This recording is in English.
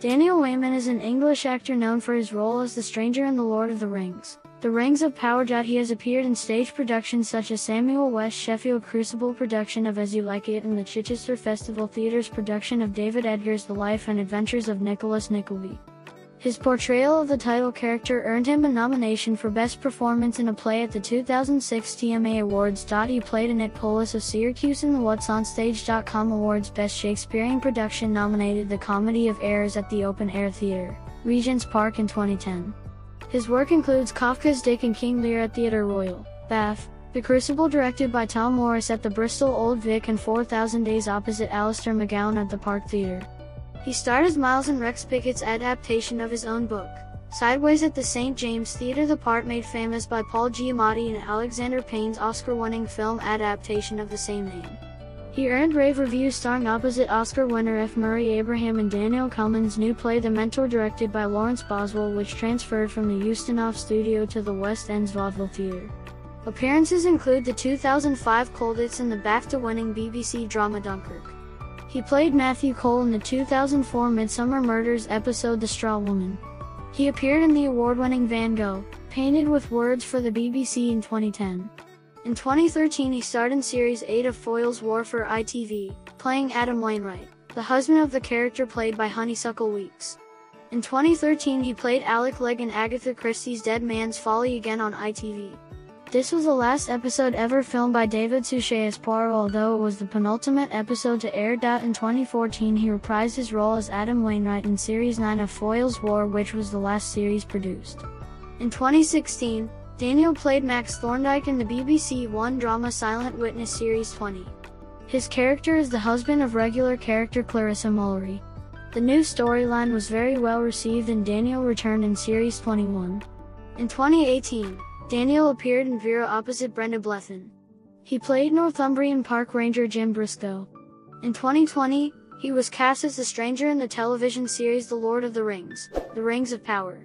Daniel Weyman is an English actor known for his role as the stranger in The Lord of the Rings. The Rings of Power. He has appeared in stage productions such as Samuel West Sheffield Crucible production of As You Like It and the Chichester Festival Theatre's production of David Edgar's The Life and Adventures of Nicholas Nickleby. His portrayal of the title character earned him a nomination for Best Performance in a Play at the 2006 TMA Awards. He played Antipholus of Syracuse in the What'sOnStage.com Awards Best Shakespearean Production nominated The Comedy of Errors at the Open Air Theatre, Regent's Park in 2010. His work includes Kafka's Dick and King Lear at Theatre Royal, Bath, The Crucible directed by Tom Morris at the Bristol Old Vic and 4000 Days opposite Alistair McGowan at the Park Theatre. He starred as Miles in Rex Pickett's adaptation of his own book, Sideways at the St. James Theatre the part made famous by Paul Giamatti in Alexander Payne's Oscar-winning film adaptation of the same name. He earned rave reviews starring opposite Oscar winner F. Murray Abraham and Daniel Kehlmann's new play The Mentor directed by Lawrence Boswell which transferred from the Ustinov studio to the West End's Vaudeville Theatre. Appearances include the 2005 Colditz and the BAFTA-winning BBC drama Dunkirk. He played Matthew Cole in the 2004 Midsomer Murders episode The Straw Woman. He appeared in the award-winning Van Gogh, painted with words for the BBC in 2010. In 2013 he starred in Series 8 of Foyle's War for ITV, playing Adam Wainwright, the husband of the character played by Honeysuckle Weeks. In 2013 he played Alec Legge in Agatha Christie's Dead Man's Folly again on ITV. This was the last episode ever filmed by David Suchet as Poirot although it was the penultimate episode to air. In 2014 he reprised his role as Adam Wainwright in Series 9 of Foyle's War which was the last series produced. In 2016, Daniel played Max Thorndyke in the BBC One drama Silent Witness Series 20. His character is the husband of regular character Clarissa Mullery. The new storyline was very well received and Daniel returned in Series 21. In 2018, Daniel appeared in Vera opposite Brenda Blethyn. He played Northumbrian Park Ranger Jim Briscoe. In 2020, he was cast as the stranger in the television series The Lord of the Rings, The Rings of Power.